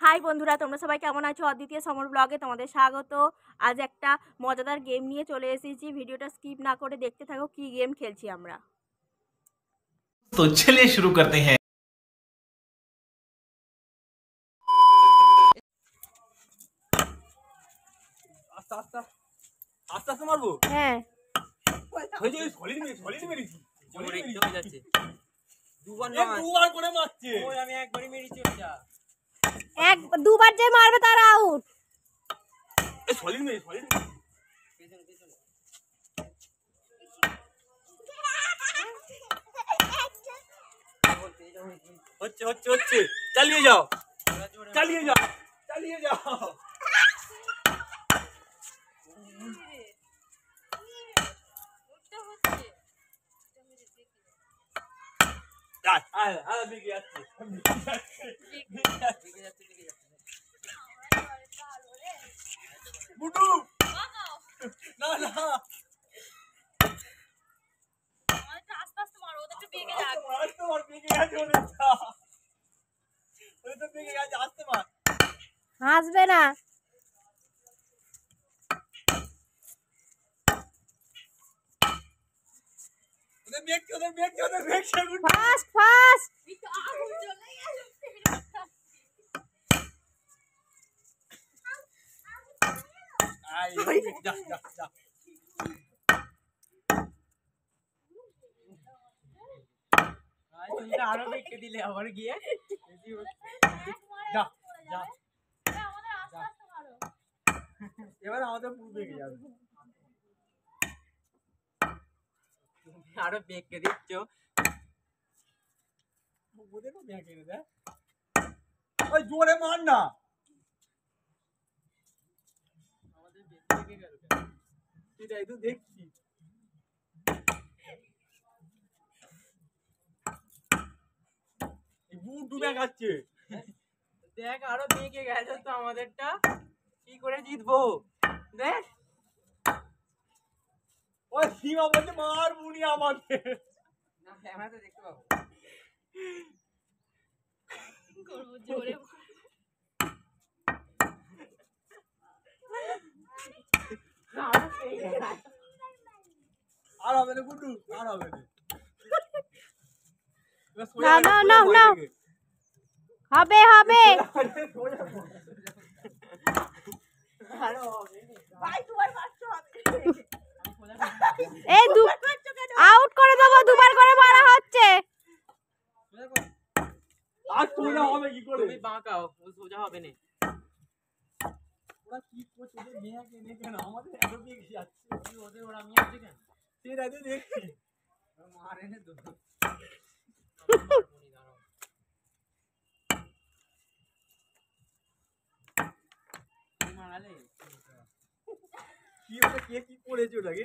High বন্ধুরা তোমরা সবাই কেমন আছো? অদ্বিতীয় সমর ব্লগে তোমাদের স্বাগত। আজ একটা মজাদার গেম নিয়ে চলে এসেছি। ভিডিওটা স্কিপ না করে দেখতে থাকো কি গেম খেলছি আমরা। তো চলে শুরু করতে হ্যাঁ। আস্তে আস্তে আস্তে আস্তে মারবো? হ্যাঁ। সলিড মেরে সলিড মেরেছি যাচ্ছে। দুবার না দুবার করে মারছে। ওই আমি একবারই মেরেছি ওটা। এক দুবার যে মারবে তার আউট এ সলিড মেরে সলিড পেছনে পেছনে হচ্ছে হচ্ছে হচ্ছে চালিয়ে যাও ওরা জোরে চালিয়ে যাও চালিয়ে যাও আয়, আয়, আয়, বেরিয়ে যাচ্ছে। বেরিয়ে যাচ্ছে। বেরিয়ে যাচ্ছে। দিকে যাচ্ছে দিকে যাচ্ছে বুটু না না মার তো মার, বেরিয়ে গেছে ওদেরটা। ওদের তো বেরিয়ে গেছে, আস্তে মার। হাসবে না ওদের বেগছে, ওদের বেগছে, ওদের বেগছে, গুড। ফাস্ট ফাস্ট আয়, যা, যা, যা। আর তুমি তো আরও দেখতে দিলে আবার গিয়ে যা, যা। এবার আমাদের পুরো বেগে যাবে তুমি আরও বেগকে দিচ্ছ। ওদেরও ওই জোরে মার না। আমাদের বেগ গেল সেটাই তো দেখছি। বুট ডুবে দেখ আরও বেগে গেছে তো আমাদেরটা। কি করে জিতবো? দেখ। ওই সীমা বলছে মার বুনি আমাকে না ক্যামেরা তো দেখতে পাবো আরও বেগে গেছে। আর হবে না গুড্ডু আর হবে না এবার সোজা নাও, করে, নাও, সোজা নাও, করে নাও। হবে হবে থেকে। সোজা করে। আরও হবে এই দু আউট করে দেবো দুবার করে মারা হচ্ছে। আর সোজা হবে কি করে? তুমি বাঁকাও সোজা হবে না। ওরা কি করছে? ওদের মেয়েকে নিয়ে কেন? আমাদের এত বেগে যাচ্ছে? কি ওদের ওরা আমি আছে কেন? সেটাই তো দেখছি মারে না তো। কি ওটা কে কি করেছে ওটাকে?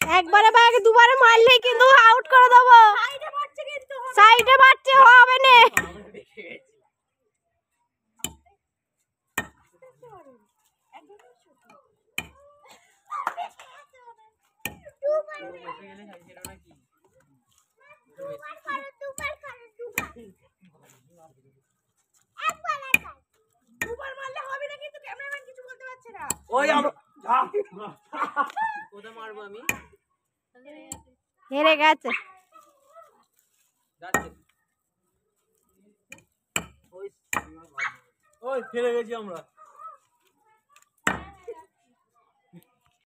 একবারে বা দুবারে মারলে কিন্তু আউট করে দেবো। সাইডে মারছে হবে। না। আমরা দেখে গেছি বসে গেলে খাইছিল নাকি ওই আমরা যা। মারবো আমি? হেরে গেছে। ওই ওই গেছি আমরা।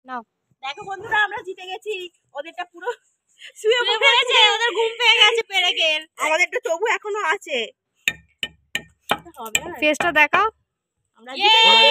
নাও। দেখো বন্ধুরা আমরা জিতে গেছি। ওদেরটা পুরো শুয়ে পড়েছে। ওদের ঘুম পেয়ে গেছে পেরেকের। আমাদেরটা তবু এখনও আছে। হবে না? ফেসটা দেখাও। আমরা জিতে গেছি।